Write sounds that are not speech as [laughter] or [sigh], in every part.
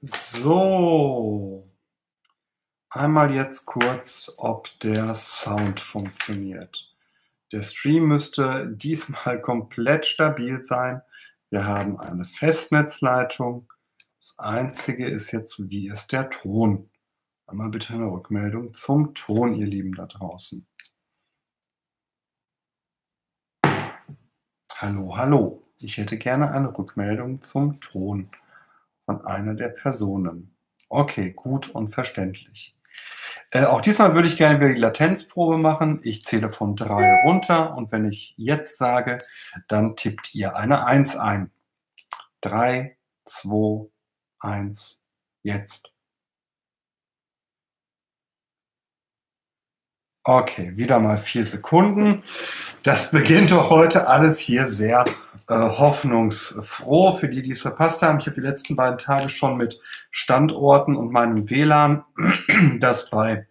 So, einmal jetzt kurz, ob der Sound funktioniert. Der Stream müsste diesmal [laughs] komplett stabil sein. Wir haben eine Festnetzleitung. Das Einzige ist jetzt, wie ist der Ton? Einmal bitte eine Rückmeldung zum Ton, ihr Lieben da draußen. Hallo, hallo. Ich hätte gerne eine Rückmeldung zum Ton von einer der Personen. Okay, gut und verständlich. Äh, auch diesmal würde ich gerne wieder die Latenzprobe machen. Ich zähle von drei runter und wenn ich jetzt sage, dann tippt ihr eine Eins ein. Drei, zwei, eins, jetzt. Okay, wieder mal vier Sekunden. Das beginnt doch heute alles hier sehr äh, hoffnungsfroh für die, die es verpasst haben. Ich habe die letzten beiden Tage schon mit Standorten und meinem WLAN, [clears throat] das bei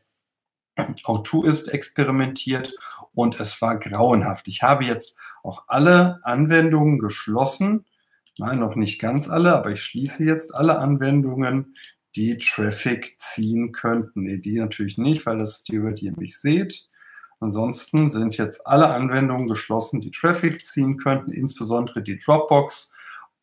O2 ist, experimentiert und es war grauenhaft. Ich habe jetzt auch alle Anwendungen geschlossen. Nein, noch nicht ganz alle, aber ich schließe jetzt alle Anwendungen, die Traffic ziehen könnten. Nee, die natürlich nicht, weil das ist die, über die ihr mich seht. Ansonsten sind jetzt alle Anwendungen geschlossen, die Traffic ziehen könnten, insbesondere die Dropbox.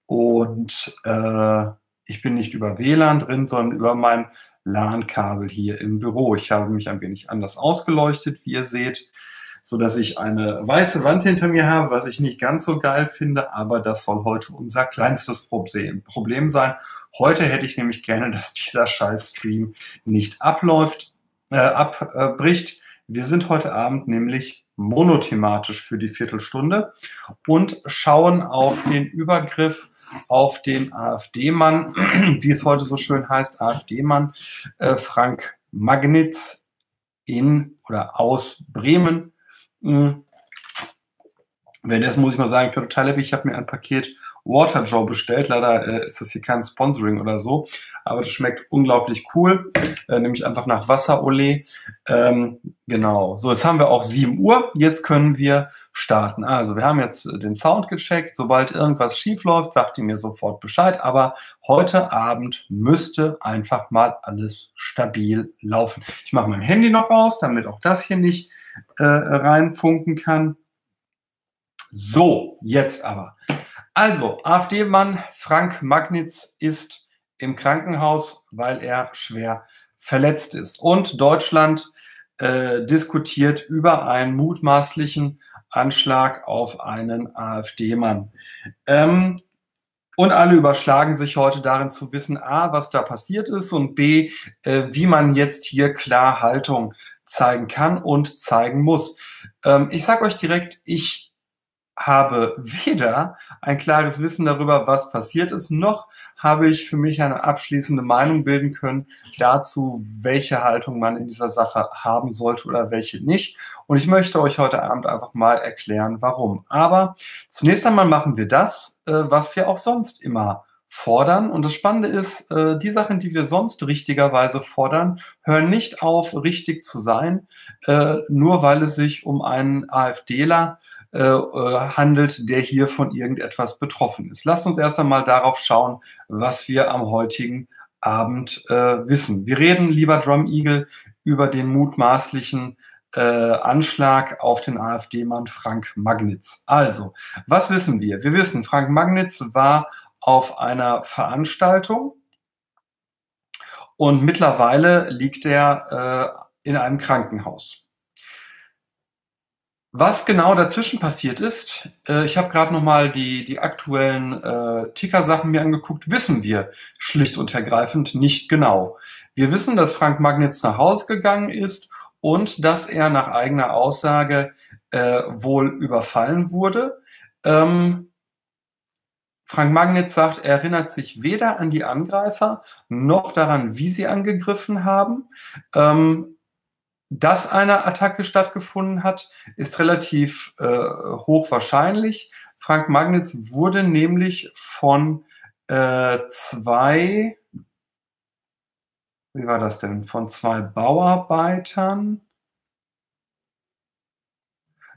Und äh, ich bin nicht über WLAN drin, sondern über mein LAN-Kabel hier im Büro. Ich habe mich ein wenig anders ausgeleuchtet, wie ihr seht, so dass ich eine weiße Wand hinter mir habe, was ich nicht ganz so geil finde, aber das soll heute unser kleinstes Problem sein. Heute hätte ich nämlich gerne, dass dieser scheiß Stream nicht abläuft, äh, abbricht. Wir sind heute Abend nämlich monothematisch für die Viertelstunde und schauen auf den Übergriff auf den AfD-Mann, [clears throat] wie es heute so schön heißt, AfD-Mann, äh, Frank Magnitz in oder aus Bremen. Hm. Wenn das muss ich mal sagen, ich bin total happy. Ich habe mir ein Paket Water Joe bestellt. Leider äh, ist das hier kein Sponsoring oder so, aber das schmeckt unglaublich cool, äh, nämlich einfach nach Wasserole. Ähm, genau. So, jetzt haben wir auch 7 Uhr. Jetzt können wir starten. Also, wir haben jetzt den Sound gecheckt. Sobald irgendwas schief läuft, sagt ihr mir sofort Bescheid. Aber heute Abend müsste einfach mal alles stabil laufen. Ich mache mein Handy noch aus, damit auch das hier nicht äh, reinfunken kann. So, jetzt aber. Also, AfD-Mann Frank Magnitz ist im Krankenhaus, weil er schwer verletzt ist. Und Deutschland äh, diskutiert über einen mutmaßlichen Anschlag auf einen AfD-Mann. Ähm, und alle überschlagen sich heute darin zu wissen, a, was da passiert ist und b, äh, wie man jetzt hier klar Haltung zeigen kann und zeigen muss. Ähm, ich sage euch direkt, ich habe weder ein klares Wissen darüber, was passiert ist, noch habe ich für mich eine abschließende Meinung bilden können dazu, welche Haltung man in dieser Sache haben sollte oder welche nicht. Und ich möchte euch heute Abend einfach mal erklären, warum. Aber zunächst einmal machen wir das, äh, was wir auch sonst immer fordern. Und das Spannende ist, äh, die Sachen, die wir sonst richtigerweise fordern, hören nicht auf, richtig zu sein, äh, nur weil es sich um einen AfDler handelt, der hier von irgendetwas betroffen ist. Lasst uns erst einmal darauf schauen, was wir am heutigen Abend äh, wissen. Wir reden, lieber Drum Eagle, über den mutmaßlichen äh, Anschlag auf den AfD-Mann Frank Magnitz. Also, was wissen wir? Wir wissen, Frank Magnitz war auf einer Veranstaltung und mittlerweile liegt er äh, in einem Krankenhaus. Was genau dazwischen passiert ist, äh, ich habe gerade nochmal die, die aktuellen äh, Ticker-Sachen mir angeguckt, wissen wir schlicht und ergreifend nicht genau. Wir wissen, dass Frank Magnitz nach Hause gegangen ist und dass er nach eigener Aussage äh, wohl überfallen wurde. Ähm, Frank Magnitz sagt, er erinnert sich weder an die Angreifer noch daran, wie sie angegriffen haben. Ähm, dass eine Attacke stattgefunden hat, ist relativ äh, hoch wahrscheinlich. Frank Magnitz wurde nämlich von äh, zwei, wie war das denn, von zwei Bauarbeitern,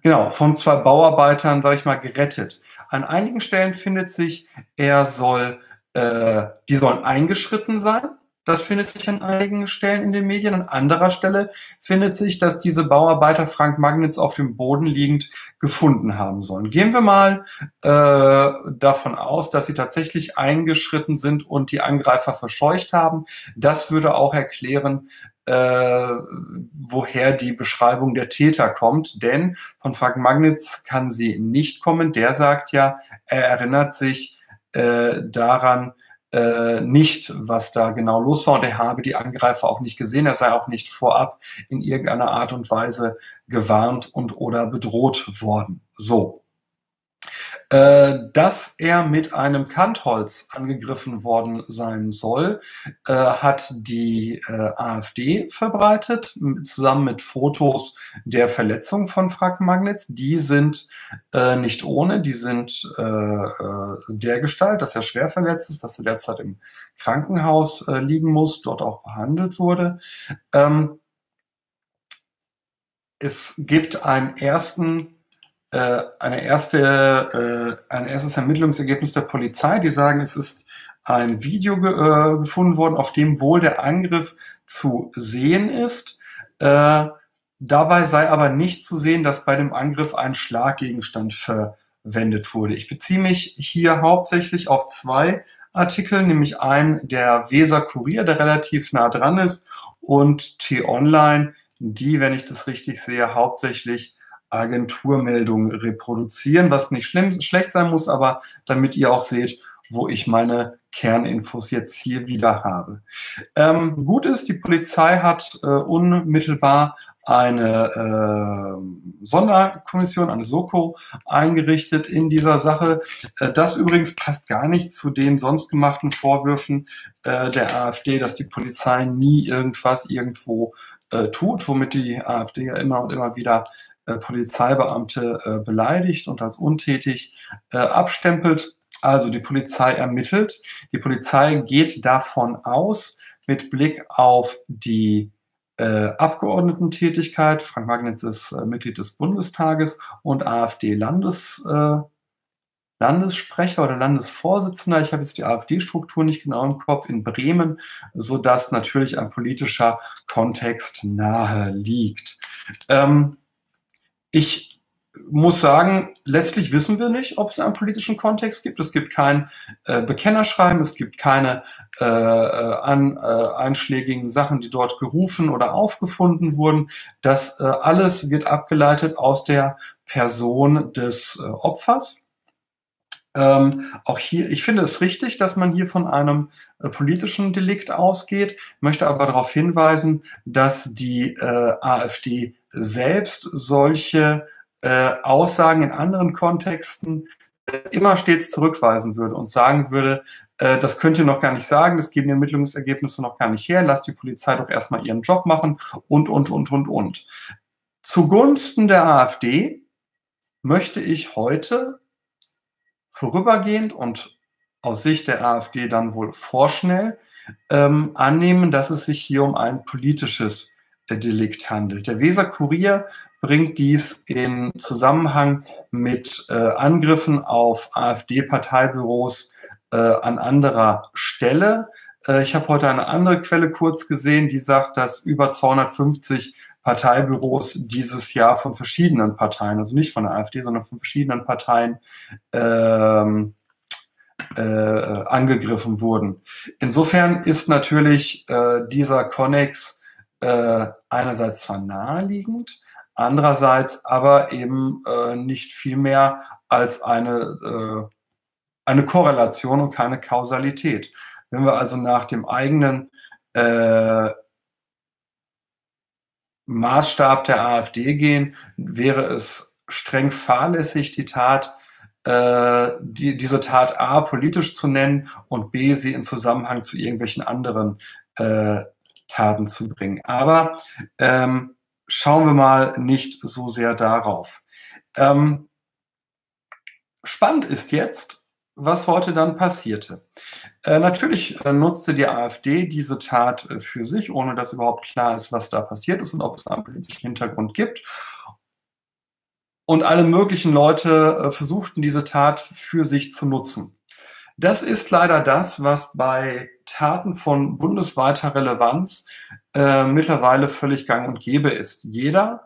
genau, von zwei Bauarbeitern, sage ich mal, gerettet. An einigen Stellen findet sich, er soll äh, die sollen eingeschritten sein. Das findet sich an einigen Stellen in den Medien. An anderer Stelle findet sich, dass diese Bauarbeiter Frank Magnitz auf dem Boden liegend gefunden haben sollen. Gehen wir mal äh, davon aus, dass sie tatsächlich eingeschritten sind und die Angreifer verscheucht haben. Das würde auch erklären, äh, woher die Beschreibung der Täter kommt. Denn von Frank Magnitz kann sie nicht kommen. Der sagt ja, er erinnert sich äh, daran, äh, nicht, was da genau los war und er habe die Angreifer auch nicht gesehen. Er sei auch nicht vorab in irgendeiner Art und Weise gewarnt und oder bedroht worden. So. Äh, dass er mit einem Kantholz angegriffen worden sein soll, äh, hat die äh, AfD verbreitet, zusammen mit Fotos der Verletzung von Frank Magnitz. Die sind äh, nicht ohne, die sind äh, der Gestalt, dass er schwer verletzt ist, dass er derzeit im Krankenhaus liegen muss, dort auch behandelt wurde. Ähm, es gibt einen ersten äh, eine erste, äh, ein erstes Ermittlungsergebnis der Polizei. Die sagen, es ist ein Video ge äh, gefunden worden, auf dem wohl der Angriff zu sehen ist. Äh, dabei sei aber nicht zu sehen, dass bei dem Angriff ein Schlaggegenstand verwendet wurde. Ich beziehe mich hier hauptsächlich auf zwei Artikel, nämlich einen der Weser Kurier, der relativ nah dran ist, und T-Online, die, wenn ich das richtig sehe, hauptsächlich Agenturmeldungen reproduzieren, was nicht schlimm, schlecht sein muss, aber damit ihr auch seht, wo ich meine Kerninfos jetzt hier wieder habe. Ähm, gut ist, die Polizei hat äh, unmittelbar eine äh, Sonderkommission, eine SOKO, eingerichtet in dieser Sache. Äh, das übrigens passt gar nicht zu den sonst gemachten Vorwürfen äh, der AfD, dass die Polizei nie irgendwas irgendwo äh, tut, womit die AfD ja immer und immer wieder Polizeibeamte äh, beleidigt und als untätig äh, abstempelt. Also die Polizei ermittelt. Die Polizei geht davon aus, mit Blick auf die äh, Abgeordnetentätigkeit, Frank Magnitz ist äh, Mitglied des Bundestages und AfD-Landes, äh, Landessprecher oder Landesvorsitzender, ich habe jetzt die AfD-Struktur nicht genau im Kopf, in Bremen, so dass natürlich ein politischer Kontext nahe liegt. Ähm, ich muss sagen, letztlich wissen wir nicht, ob es einen politischen Kontext gibt. Es gibt kein äh, Bekennerschreiben, es gibt keine äh, äh an, äh, einschlägigen Sachen, die dort gerufen oder aufgefunden wurden. Das äh, alles wird abgeleitet aus der Person des äh, Opfers. Ähm, auch hier, ich finde es richtig, dass man hier von einem äh, politischen Delikt ausgeht, möchte aber darauf hinweisen, dass die äh, AfD selbst solche äh, Aussagen in anderen Kontexten äh, immer stets zurückweisen würde und sagen würde, äh, das könnt ihr noch gar nicht sagen, das geben die Ermittlungsergebnisse noch gar nicht her, lasst die Polizei doch erstmal ihren Job machen und, und, und, und, und. Zugunsten der AfD möchte ich heute vorübergehend und aus Sicht der AfD dann wohl vorschnell ähm, annehmen, dass es sich hier um ein politisches Delikt handelt. Der Weser Kurier bringt dies in Zusammenhang mit äh, Angriffen auf AfD-Parteibüros äh, an anderer Stelle. Äh, ich habe heute eine andere Quelle kurz gesehen, die sagt, dass über 250 Parteibüros dieses Jahr von verschiedenen Parteien, also nicht von der AfD, sondern von verschiedenen Parteien ähm, äh, angegriffen wurden. Insofern ist natürlich äh, dieser Connex äh, einerseits zwar naheliegend, andererseits aber eben äh, nicht viel mehr als eine, äh, eine Korrelation und keine Kausalität. Wenn wir also nach dem eigenen äh, Maßstab der AfD gehen, wäre es streng fahrlässig, die Tat, äh, die, diese Tat A politisch zu nennen und B sie in Zusammenhang zu irgendwelchen anderen äh, Taten zu bringen. Aber ähm, schauen wir mal nicht so sehr darauf. Ähm, spannend ist jetzt, was heute dann passierte. Äh, natürlich äh, nutzte die AfD diese Tat äh, für sich, ohne dass überhaupt klar ist, was da passiert ist und ob es einen politischen Hintergrund gibt. Und alle möglichen Leute äh, versuchten diese Tat für sich zu nutzen. Das ist leider das, was bei Taten von bundesweiter Relevanz äh, mittlerweile völlig gang und gäbe ist. Jeder,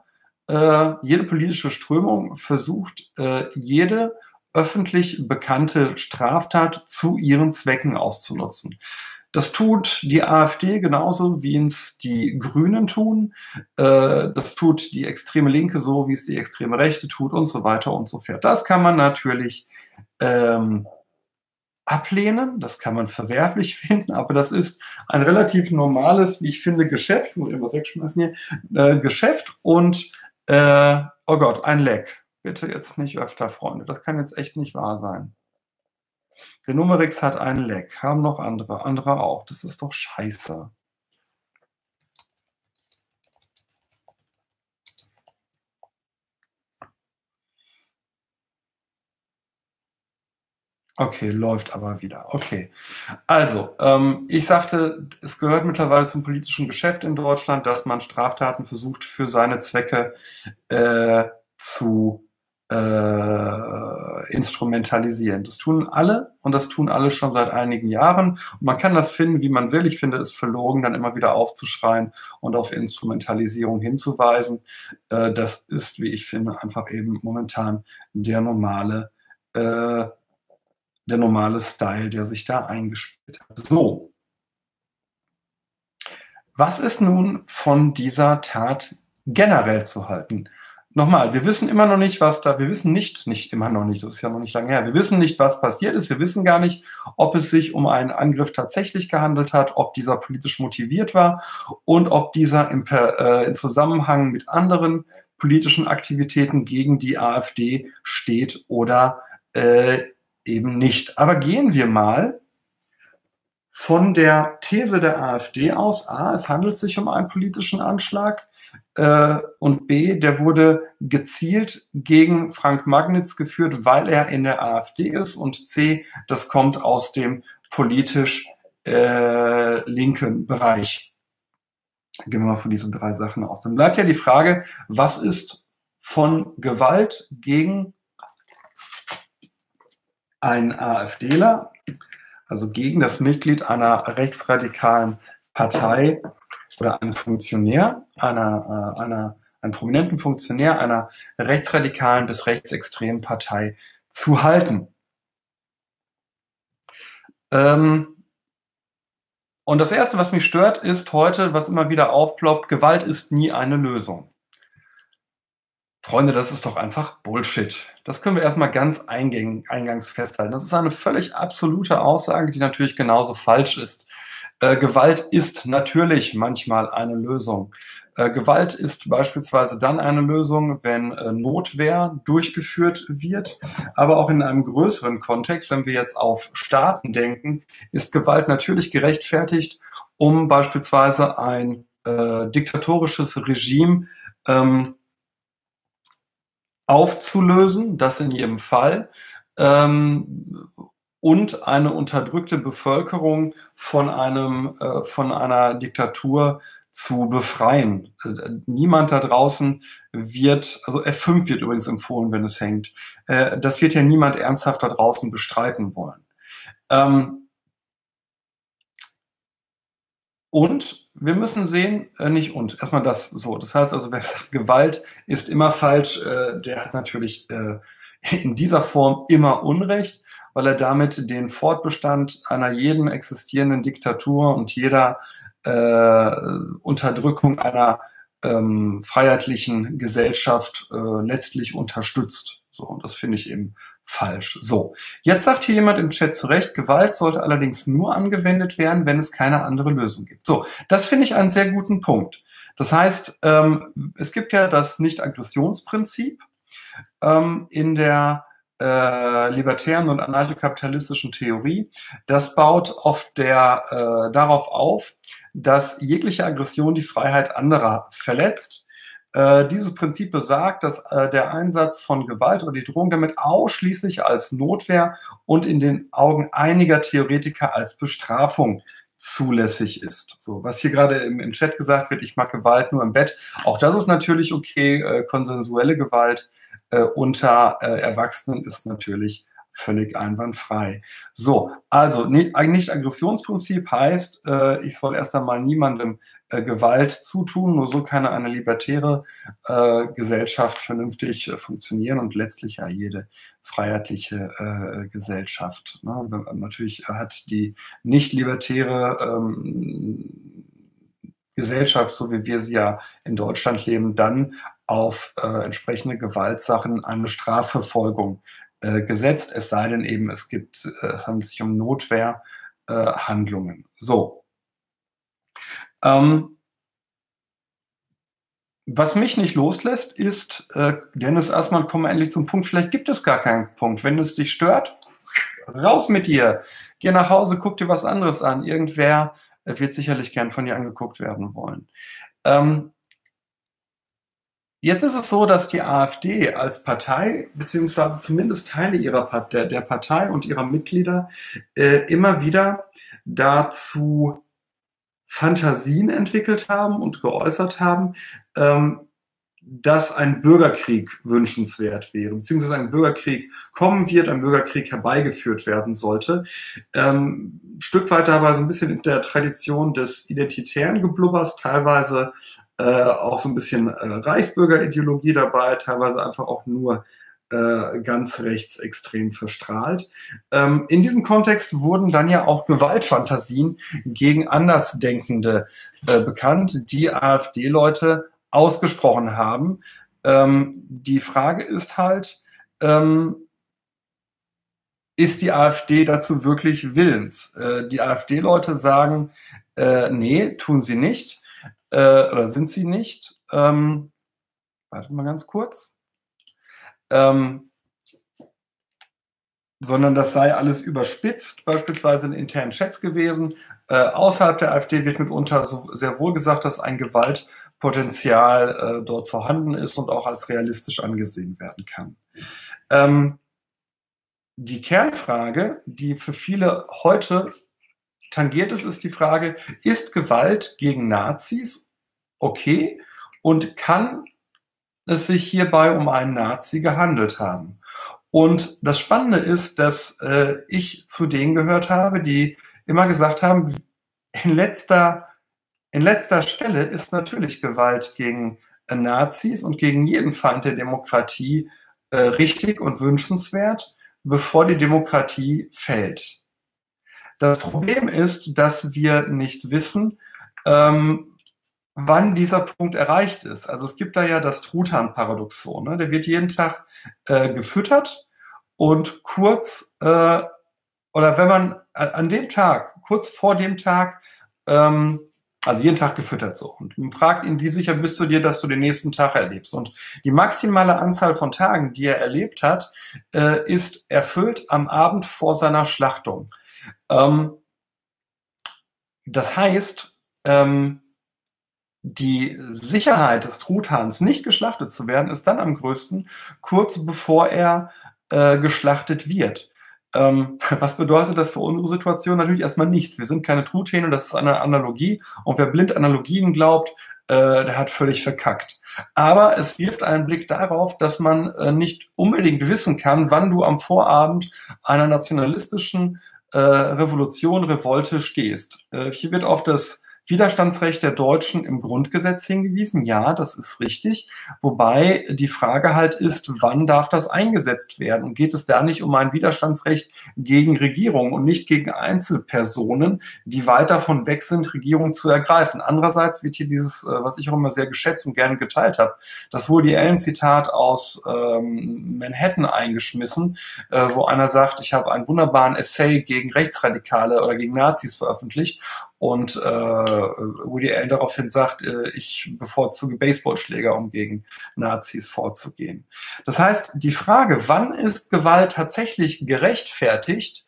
jede politische Strömung versucht, jede öffentlich bekannte Straftat zu ihren Zwecken auszunutzen. Das tut die AfD genauso, wie es die Grünen tun. Äh, das tut die extreme Linke so, wie es die extreme Rechte tut und so weiter und so fort. Das kann man natürlich ähm, ablehnen, das kann man verwerflich [laughs] finden, aber das ist ein relativ normales, wie ich finde, Geschäft, muss ich immer wegschmeißen hier, äh, Geschäft und, äh, oh Gott, ein Leck. Bitte jetzt nicht öfter, Freunde. Das kann jetzt echt nicht wahr sein. Der Numerix hat einen Leck. Haben noch andere. Andere auch. Das ist doch scheiße. Okay, läuft aber wieder. Okay. Also, ähm, ich sagte, es gehört mittlerweile zum politischen Geschäft in Deutschland, dass man Straftaten versucht, für seine Zwecke äh, zu äh, instrumentalisieren. Das tun alle und das tun alle schon seit einigen Jahren. Und man kann das finden, wie man will. Ich finde es verlogen, dann immer wieder aufzuschreien und auf Instrumentalisierung hinzuweisen. Äh, das ist, wie ich finde, einfach eben momentan der normale, äh, der normale Style, der sich da eingespielt hat. So. Was ist nun von dieser Tat generell zu halten? Nochmal, wir wissen immer noch nicht, was da, wir wissen nicht, nicht immer noch nicht, das ist ja noch nicht lange her, wir wissen nicht, was passiert ist, wir wissen gar nicht, ob es sich um einen Angriff tatsächlich gehandelt hat, ob dieser politisch motiviert war und ob dieser im, äh, im Zusammenhang mit anderen politischen Aktivitäten gegen die AfD steht oder äh, eben nicht. Aber gehen wir mal von der These der AfD aus, a, es handelt sich um einen politischen Anschlag äh, und b, der wurde gezielt gegen Frank Magnitz geführt, weil er in der AfD ist und c, das kommt aus dem politisch äh, linken Bereich. Gehen wir mal von diesen drei Sachen aus. Dann bleibt ja die Frage, was ist von Gewalt gegen einen AfDler also gegen das Mitglied einer rechtsradikalen Partei oder einen Funktionär, einer, äh, einer, einen prominenten Funktionär einer rechtsradikalen bis rechtsextremen Partei zu halten. Ähm, und das Erste, was mich stört, ist heute, was immer wieder aufploppt, Gewalt ist nie eine Lösung. Freunde, das ist doch einfach Bullshit. Das können wir erstmal ganz eingangs festhalten. Das ist eine völlig absolute Aussage, die natürlich genauso falsch ist. Äh, Gewalt ist natürlich manchmal eine Lösung. Äh, Gewalt ist beispielsweise dann eine Lösung, wenn äh, Notwehr durchgeführt wird. Aber auch in einem größeren Kontext, wenn wir jetzt auf Staaten denken, ist Gewalt natürlich gerechtfertigt, um beispielsweise ein äh, diktatorisches Regime ähm, aufzulösen, das in jedem Fall, ähm, und eine unterdrückte Bevölkerung von einem, äh, von einer Diktatur zu befreien. Äh, niemand da draußen wird, also F5 wird übrigens empfohlen, wenn es hängt. Äh, das wird ja niemand ernsthaft da draußen bestreiten wollen. Ähm, und wir müssen sehen, äh, nicht und, erstmal das so. Das heißt also, wer sagt, Gewalt ist immer falsch, äh, der hat natürlich äh, in dieser Form immer Unrecht, weil er damit den Fortbestand einer jeden existierenden Diktatur und jeder äh, Unterdrückung einer ähm, freiheitlichen Gesellschaft äh, letztlich unterstützt. So, und das finde ich eben falsch. So, jetzt sagt hier jemand im Chat zurecht, Gewalt sollte allerdings nur angewendet werden, wenn es keine andere Lösung gibt. So, das finde ich einen sehr guten Punkt. Das heißt, ähm, es gibt ja das Nicht-Aggressionsprinzip ähm, in der äh, libertären und anarchokapitalistischen Theorie. Das baut auf der, äh, darauf auf, dass jegliche Aggression die Freiheit anderer verletzt äh, dieses Prinzip besagt, dass äh, der Einsatz von Gewalt oder die Drohung damit ausschließlich als Notwehr und in den Augen einiger Theoretiker als Bestrafung zulässig ist. So, was hier gerade im, im Chat gesagt wird, ich mag Gewalt nur im Bett. Auch das ist natürlich okay. Äh, konsensuelle Gewalt äh, unter äh, Erwachsenen ist natürlich völlig einwandfrei. So, also Nicht-Aggressionsprinzip heißt, äh, ich soll erst einmal niemandem äh, Gewalt zutun, nur so kann eine libertäre äh, Gesellschaft vernünftig äh, funktionieren und letztlich ja jede freiheitliche äh, Gesellschaft. Ne? Natürlich hat die nicht-libertäre ähm, Gesellschaft, so wie wir sie ja in Deutschland leben, dann auf äh, entsprechende Gewaltsachen eine Strafverfolgung äh, gesetzt, es sei denn eben, es gibt, äh, es handelt sich um Notwehrhandlungen. So. Ähm, was mich nicht loslässt, ist, äh, Dennis, erstmal kommen wir endlich zum Punkt, vielleicht gibt es gar keinen Punkt. Wenn es dich stört, raus mit dir. Geh nach Hause, guck dir was anderes an. Irgendwer äh, wird sicherlich gern von dir angeguckt werden wollen. Ähm, Jetzt ist es so, dass die AfD als Partei, beziehungsweise zumindest Teile ihrer der, der Partei und ihrer Mitglieder äh, immer wieder dazu Fantasien entwickelt haben und geäußert haben, ähm, dass ein Bürgerkrieg wünschenswert wäre, beziehungsweise ein Bürgerkrieg kommen wird, ein Bürgerkrieg herbeigeführt werden sollte. Ähm, Stück weit dabei so ein bisschen in der Tradition des identitären Geblubbers, teilweise äh, auch so ein bisschen äh, Reichsbürgerideologie dabei, teilweise einfach auch nur äh, ganz rechtsextrem verstrahlt. Ähm, in diesem Kontext wurden dann ja auch Gewaltfantasien gegen Andersdenkende äh, bekannt, die AfD-Leute ausgesprochen haben. Ähm, die Frage ist halt, ähm, ist die AfD dazu wirklich willens? Äh, die AfD-Leute sagen, äh, nee, tun sie nicht äh, oder sind sie nicht. Ähm, wartet mal ganz kurz. Ähm, sondern das sei alles überspitzt, beispielsweise in internen Chats gewesen. Äh, außerhalb der AfD wird mitunter so sehr wohl gesagt, dass ein Gewaltpotenzial äh, dort vorhanden ist und auch als realistisch angesehen werden kann. Ähm, die Kernfrage, die für viele heute tangiert es, ist die Frage, ist Gewalt gegen Nazis okay und kann es sich hierbei um einen Nazi gehandelt haben? Und das Spannende ist, dass äh, ich zu denen gehört habe, die immer gesagt haben, in letzter, in letzter Stelle ist natürlich Gewalt gegen äh, Nazis und gegen jeden Feind der Demokratie äh, richtig und wünschenswert, bevor die Demokratie fällt. Das Problem ist, dass wir nicht wissen, ähm, wann dieser Punkt erreicht ist. Also es gibt da ja das Truthahn-Paradoxon. Ne? Der wird jeden Tag äh, gefüttert und kurz äh, oder wenn man an dem Tag, kurz vor dem Tag, ähm, also jeden Tag gefüttert so. Und man fragt ihn, wie sicher bist du dir, dass du den nächsten Tag erlebst? Und die maximale Anzahl von Tagen, die er erlebt hat, äh, ist erfüllt am Abend vor seiner Schlachtung. Ähm, das heißt, ähm, die Sicherheit des Truthahns nicht geschlachtet zu werden, ist dann am größten, kurz bevor er äh, geschlachtet wird. Ähm, [laughs] was bedeutet das für unsere Situation? Natürlich erstmal nichts. Wir sind keine Truthähne, das ist eine Analogie. Und wer blind Analogien glaubt, äh, der hat völlig verkackt. Aber es wirft einen Blick darauf, dass man äh, nicht unbedingt wissen kann, wann du am Vorabend einer nationalistischen Revolution, Revolte stehst. Äh, hier wird auf das Widerstandsrecht der Deutschen im Grundgesetz hingewiesen. Ja, das ist richtig. Wobei die Frage halt ist, wann darf das eingesetzt werden? Und geht es da nicht um ein Widerstandsrecht gegen Regierung und nicht gegen Einzelpersonen, die weit davon weg sind, Regierung zu ergreifen? Andererseits wird hier dieses, äh, was ich auch immer sehr geschätzt und gerne geteilt habe, das Woody Allen-Zitat aus ähm, Manhattan eingeschmissen, äh, wo einer sagt, ich habe einen wunderbaren Essay gegen Rechtsradikale oder gegen Nazis veröffentlicht und äh, Woody Allen daraufhin sagt, äh, ich bevorzuge Baseballschläger, um gegen Nazis vorzugehen. Das heißt, die Frage, wann ist Gewalt tatsächlich gerechtfertigt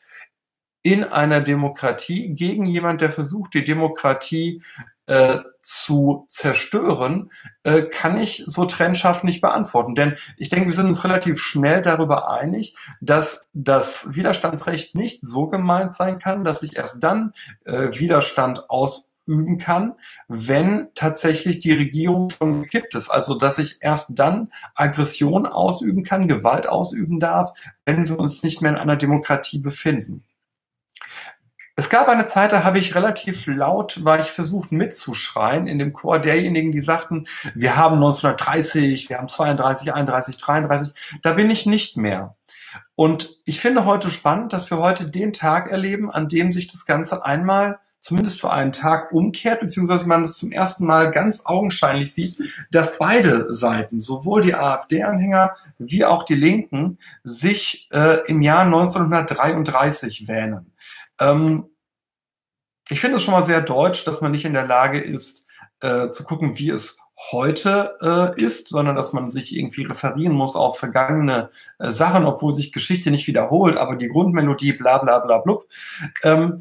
in einer Demokratie gegen jemand, der versucht, die Demokratie äh, zu zerstören, äh, kann ich so trennscharf nicht beantworten. Denn ich denke, wir sind uns relativ schnell darüber einig, dass das Widerstandsrecht nicht so gemeint sein kann, dass ich erst dann äh, Widerstand aus üben kann, wenn tatsächlich die Regierung schon gekippt ist. Also, dass ich erst dann Aggression ausüben kann, Gewalt ausüben darf, wenn wir uns nicht mehr in einer Demokratie befinden. Es gab eine Zeit, da habe ich relativ laut, war ich versucht mitzuschreien in dem Chor derjenigen, die sagten, wir haben 1930, wir haben 32, 31, 33. Da bin ich nicht mehr. Und ich finde heute spannend, dass wir heute den Tag erleben, an dem sich das Ganze einmal zumindest für einen Tag umkehrt, beziehungsweise man es zum ersten Mal ganz augenscheinlich sieht, dass beide Seiten, sowohl die AfD-Anhänger wie auch die Linken, sich äh, im Jahr 1933 wähnen. Ähm, ich finde es schon mal sehr deutsch, dass man nicht in der Lage ist, äh, zu gucken, wie es heute äh, ist, sondern dass man sich irgendwie referieren muss auf vergangene äh, Sachen, obwohl sich Geschichte nicht wiederholt, aber die Grundmelodie bla bla bla blub. Ähm,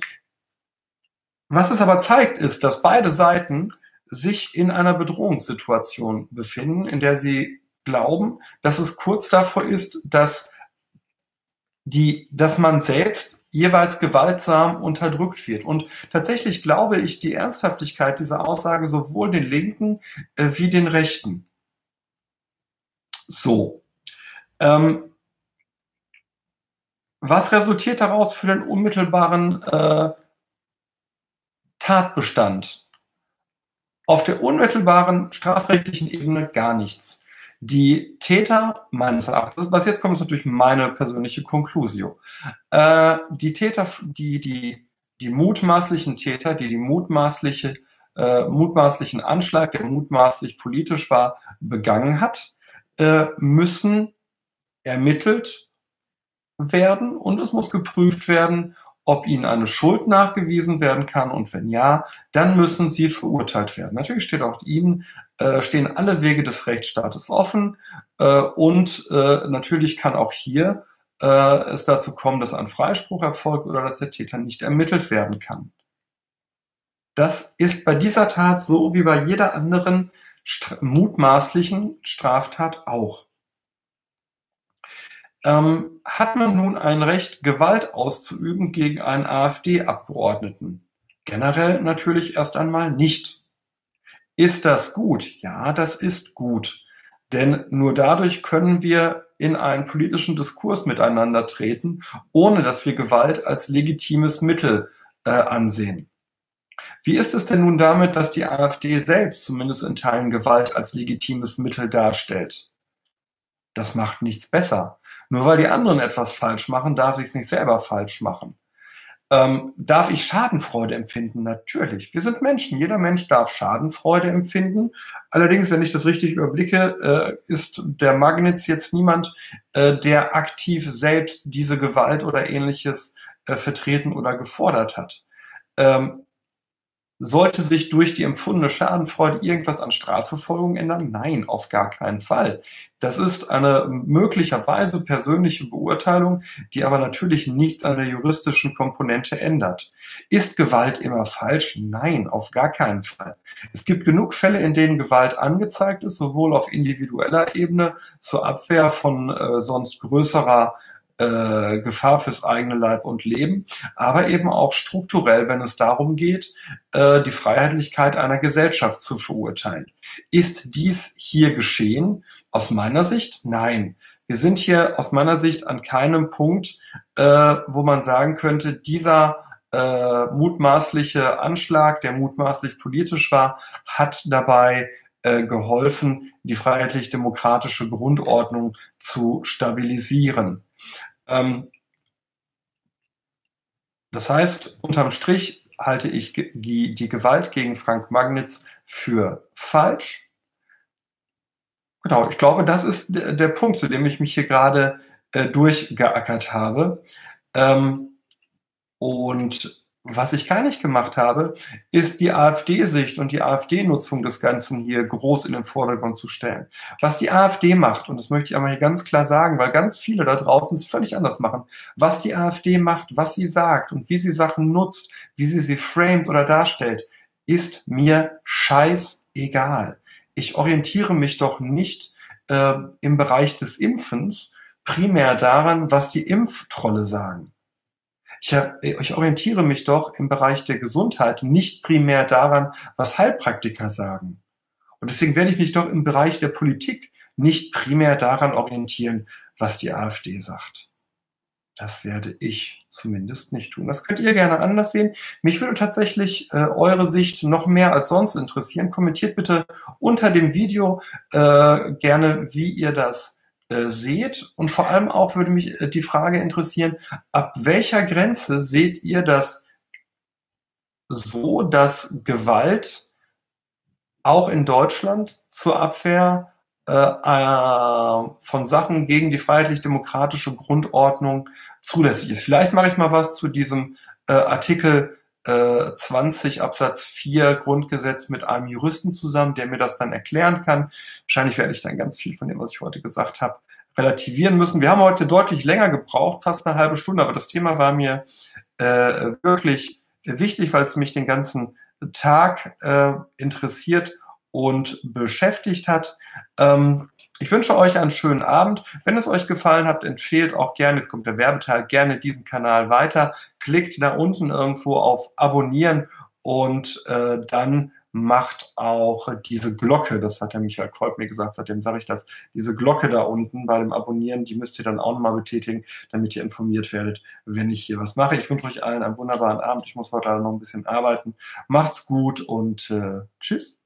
was es aber zeigt, ist, dass beide Seiten sich in einer Bedrohungssituation befinden, in der sie glauben, dass es kurz davor ist, dass die, dass man selbst jeweils gewaltsam unterdrückt wird. Und tatsächlich glaube ich die Ernsthaftigkeit dieser Aussage sowohl den Linken äh, wie den Rechten. So. Ähm, was resultiert daraus für den unmittelbaren äh, Tatbestand? Auf der unmittelbaren strafrechtlichen Ebene gar nichts. Die Täter, meines Erachtens, was jetzt kommt, ist natürlich meine persönliche Konklusio. Äh, die Täter, die, die, die mutmaßlichen Täter, die die mutmaßliche, äh, mutmaßlichen Anschlag, der mutmaßlich politisch war, begangen hat, äh, müssen ermittelt werden und es muss geprüft werden, ob ihnen eine Schuld nachgewiesen werden kann und wenn ja, dann müssen sie verurteilt werden. Natürlich steht auch ihnen äh, stehen alle Wege des Rechtsstaates offen äh, und äh, natürlich kann auch hier äh, es dazu kommen, dass ein Freispruch erfolgt oder dass der Täter nicht ermittelt werden kann. Das ist bei dieser Tat so wie bei jeder anderen stra mutmaßlichen Straftat auch. Ähm, hat man nun ein Recht, Gewalt auszuüben gegen einen AfD-Abgeordneten? Generell natürlich erst einmal nicht. Ist das gut? Ja, das ist gut. Denn nur dadurch können wir in einen politischen Diskurs miteinander treten, ohne dass wir Gewalt als legitimes Mittel äh, ansehen. Wie ist es denn nun damit, dass die AfD selbst zumindest in Teilen Gewalt als legitimes Mittel darstellt? Das macht nichts besser. Nur weil die anderen etwas falsch machen, darf ich es nicht selber falsch machen. Ähm, darf ich Schadenfreude empfinden? Natürlich. Wir sind Menschen. Jeder Mensch darf Schadenfreude empfinden. Allerdings, wenn ich das richtig überblicke, äh, ist der Magnitz jetzt niemand, äh, der aktiv selbst diese Gewalt oder ähnliches äh, vertreten oder gefordert hat. Ähm, sollte sich durch die empfundene Schadenfreude irgendwas an Strafverfolgung ändern? Nein, auf gar keinen Fall. Das ist eine möglicherweise persönliche Beurteilung, die aber natürlich nichts an der juristischen Komponente ändert. Ist Gewalt immer falsch? Nein, auf gar keinen Fall. Es gibt genug Fälle, in denen Gewalt angezeigt ist, sowohl auf individueller Ebene zur Abwehr von äh, sonst größerer äh, Gefahr fürs eigene Leib und Leben, aber eben auch strukturell, wenn es darum geht, äh, die Freiheitlichkeit einer Gesellschaft zu verurteilen. Ist dies hier geschehen? Aus meiner Sicht nein. Wir sind hier aus meiner Sicht an keinem Punkt, äh, wo man sagen könnte, dieser äh, mutmaßliche Anschlag, der mutmaßlich politisch war, hat dabei äh, geholfen, die freiheitlich-demokratische Grundordnung zu stabilisieren. Ähm, das heißt, unterm Strich halte ich die, Gewalt gegen Frank Magnitz für falsch. Genau, ich glaube, das ist der, der Punkt, zu dem ich mich hier gerade äh, durchgeackert habe. Ähm, und was ich gar nicht gemacht habe, ist die AfD-Sicht und die AfD-Nutzung des Ganzen hier groß in den Vordergrund zu stellen. Was die AfD macht, und das möchte ich einmal hier ganz klar sagen, weil ganz viele da draußen es völlig anders machen, was die AfD macht, was sie sagt und wie sie Sachen nutzt, wie sie sie framet oder darstellt, ist mir scheißegal. Ich orientiere mich doch nicht äh, im Bereich des Impfens primär daran, was die Impftrolle sagen. Ich, ich orientiere mich doch im Bereich der Gesundheit nicht primär daran, was Heilpraktiker sagen. Und deswegen werde ich mich doch im Bereich der Politik nicht primär daran orientieren, was die AfD sagt. Das werde ich zumindest nicht tun. Das könnt ihr gerne anders sehen. Mich würde tatsächlich äh, eure Sicht noch mehr als sonst interessieren. Kommentiert bitte unter dem Video äh, gerne, wie ihr das äh, seht. Und vor allem auch würde mich äh, die Frage interessieren, ab welcher Grenze seht ihr das so, dass Gewalt auch in Deutschland zur Abwehr äh, äh, von Sachen gegen die freiheitlich-demokratische Grundordnung zulässig ist. Vielleicht mache ich mal was zu diesem Artikel äh, 20 Absatz 4 Grundgesetz mit einem Juristen zusammen, der mir das dann erklären kann. Wahrscheinlich werde ich dann ganz viel von dem, was ich heute gesagt habe, relativieren müssen. Wir haben heute deutlich länger gebraucht, fast eine halbe Stunde, aber das Thema war mir äh, wirklich wichtig, weil es mich den ganzen Tag äh, interessiert und beschäftigt hat. Ähm, ich wünsche euch einen schönen Abend. Wenn es euch gefallen hat, empfehlt auch gerne, jetzt kommt der Werbeteil, gerne diesen Kanal weiter. Klickt da unten irgendwo auf Abonnieren und äh, dann macht auch diese Glocke, das hat der Michael Kolb mir gesagt, seitdem sage ich das, diese Glocke da unten bei dem Abonnieren, die müsst ihr dann auch nochmal betätigen, damit ihr informiert werdet, wenn ich hier was mache. Ich wünsche euch allen einen wunderbaren Abend. Ich muss heute noch ein bisschen arbeiten. Macht's gut und äh, tschüss.